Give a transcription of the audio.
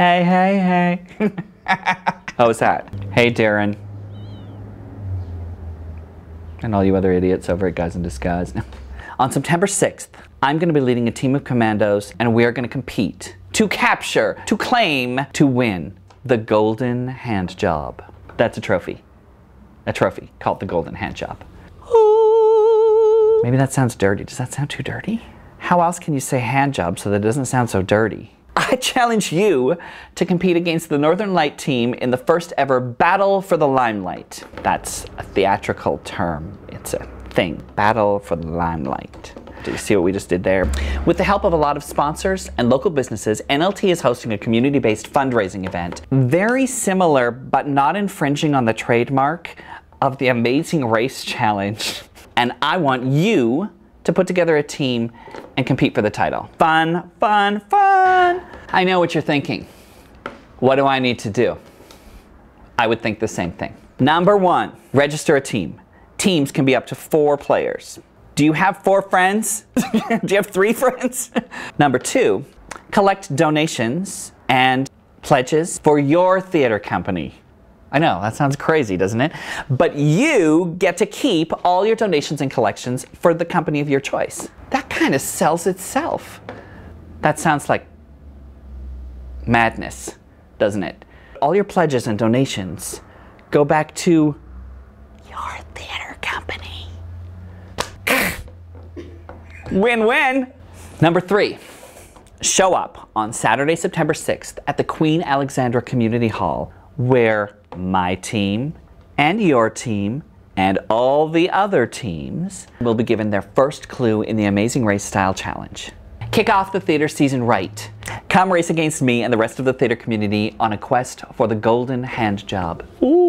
Hey, hey, hey. How was that? Hey, Darren. And all you other idiots over at Guys in Disguise. On September 6th, I'm going to be leading a team of commandos and we are going to compete to capture, to claim, to win the Golden Hand Job. That's a trophy. A trophy called the Golden Hand Job. Maybe that sounds dirty. Does that sound too dirty? How else can you say hand job so that it doesn't sound so dirty? I challenge you to compete against the Northern Light team in the first ever Battle for the Limelight. That's a theatrical term. It's a thing. Battle for the Limelight. Do you see what we just did there? With the help of a lot of sponsors and local businesses, NLT is hosting a community-based fundraising event, very similar but not infringing on the trademark of the Amazing Race Challenge. And I want you to put together a team and compete for the title. Fun, fun, fun. I know what you're thinking. What do I need to do? I would think the same thing. Number one, register a team. Teams can be up to four players. Do you have four friends? do you have three friends? Number two, collect donations and pledges for your theater company. I know, that sounds crazy, doesn't it? But you get to keep all your donations and collections for the company of your choice. That kind of sells itself. That sounds like madness, doesn't it? All your pledges and donations go back to your theater company. Win-win. Number three, show up on Saturday, September 6th at the Queen Alexandra Community Hall where my team and your team and all the other teams will be given their first clue in the Amazing Race Style Challenge. Kick off the theater season right. Come race against me and the rest of the theater community on a quest for the golden hand job. Ooh.